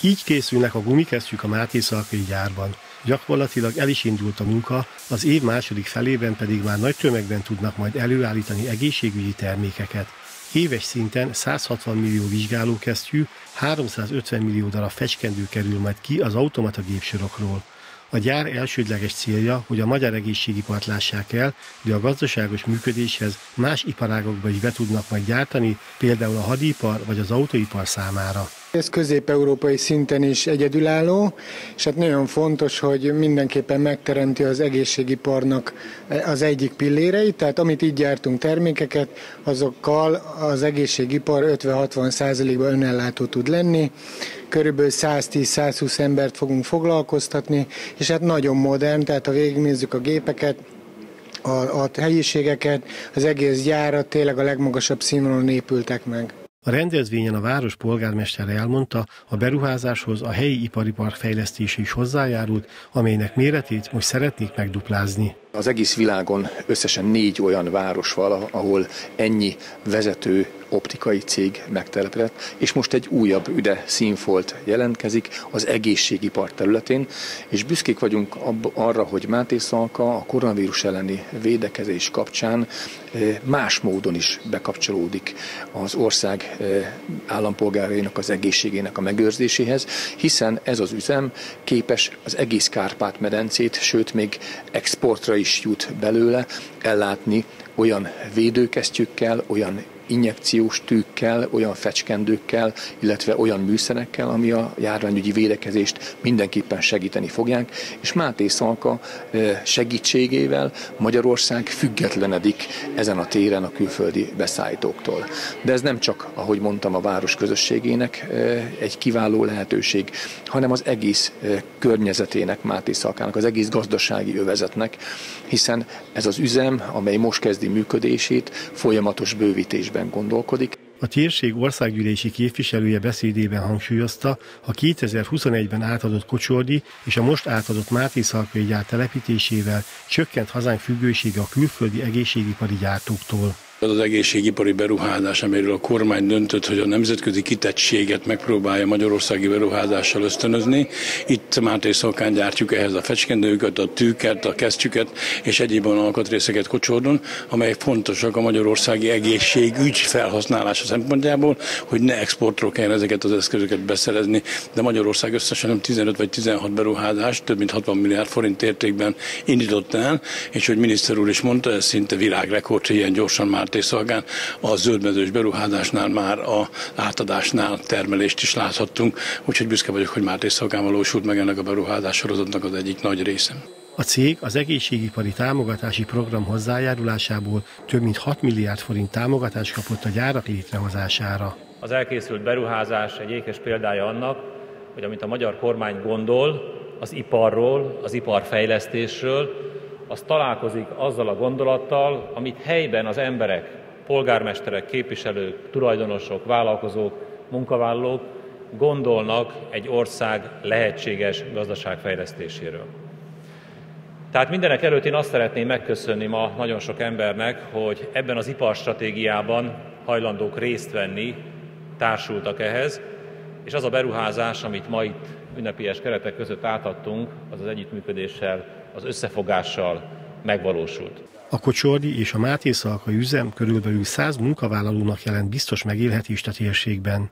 Így készülnek a gumikesztyűk a Máté Szalkai gyárban. Gyakorlatilag el is indult a munka, az év második felében pedig már nagy tömegben tudnak majd előállítani egészségügyi termékeket. Éves szinten 160 millió vizsgálókesztyű, 350 millió darab fecskendő kerül majd ki az automata gépsorokról. A gyár elsődleges célja, hogy a magyar egészségipart lássák el, de a gazdaságos működéshez más iparágokba is be tudnak majd gyártani, például a hadipar vagy az autóipar számára. Ez közép-európai szinten is egyedülálló, és hát nagyon fontos, hogy mindenképpen megteremti az egészségiparnak az egyik pilléreit, tehát amit így gyártunk termékeket, azokkal az egészségipar 50-60 százalékban önellátó tud lenni, körülbelül 110-120 embert fogunk foglalkoztatni, és hát nagyon modern, tehát ha végignézzük a gépeket, a, a helyiségeket, az egész gyárat tényleg a legmagasabb színvonalon épültek meg. A rendezvényen a város polgármestere elmondta, a beruházáshoz a helyi ipari park fejlesztése is hozzájárult, amelynek méretét most szeretnék megduplázni. Az egész világon összesen négy olyan város van, ahol ennyi vezető optikai cég megtelepedett, és most egy újabb üde színfolt jelentkezik az egészségipar területén, és büszkék vagyunk arra, hogy Máté Szalka a koronavírus elleni védekezés kapcsán eh, más módon is bekapcsolódik az ország eh, állampolgárainak az egészségének a megőrzéséhez, hiszen ez az üzem képes az egész Kárpát-medencét, sőt még exportra is jut belőle, ellátni olyan védőkesztyűkkel, olyan injekciós tűkkel, olyan fecskendőkkel, illetve olyan műszerekkel, ami a járványügyi védekezést mindenképpen segíteni fogják, és Máté Szalka segítségével Magyarország függetlenedik ezen a téren a külföldi beszállítóktól. De ez nem csak, ahogy mondtam, a város közösségének egy kiváló lehetőség, hanem az egész környezetének, Máté Szalkának, az egész gazdasági övezetnek, hiszen ez az üzem, amely most kezdi működését, folyamatos bővítésben jövőben gondolkodik. A térség országgyűlési képviselője beszédében hangsúlyozta, a 2021-ben átadott Kocsordi és a most átadott Máté Szalkai gyár telepítésével csökkent hazánk függősége a külföldi egészségipari gyártóktól. Az az egészségipari beruházás, amiről a kormány döntött, hogy a nemzetközi kitettséget megpróbálja magyarországi beruházással ösztönözni. Itt Máté Szalkán gyártjuk ehhez a fecskendőket, a tűket, a kesztyüket és egyéb olyan alkatrészeket Kocsordon, amelyek fontosak a magyarországi egészségügy felhasználása szempontjából, hogy ne exportról kelljen ezeket az eszközöket beszerezni, de Magyarország összesen 15 vagy 16 beruházást több mint 60 milliárd forint értékben indított el, és hogy miniszter úr is mondta, ez szinte világrekord, hogy ilyen gyorsan már szolgán a zöldmezős beruházásnál már a átadásnál termelést is láthattunk, úgyhogy büszke vagyok, hogy Máté szolgán valósult meg ennek a beruházás sorozatnak az egyik nagy része. A cég az egészségipari támogatási program hozzájárulásából több mint 6 milliárd forint támogatást kapott a gyárak létrehozására. Az elkészült beruházás egy ékes példája annak, hogy amit a magyar kormány gondol az iparról, az iparfejlesztésről, az találkozik azzal a gondolattal, amit helyben az emberek, polgármesterek, képviselők, tulajdonosok, vállalkozók, munkavállalók gondolnak egy ország lehetséges gazdaságfejlesztéséről. Tehát mindenek előtt én azt szeretném megköszönni ma nagyon sok embernek, hogy ebben az iparstratégiában hajlandók részt venni, társultak ehhez, és az a beruházás, amit ma itt ünnepélyes keretek között átadtunk, az az együttműködéssel az összefogással megvalósult. A Kocsordi és a Máté Szalkai üzem körülbelül 100 munkavállalónak jelent biztos megélhetést a térségben.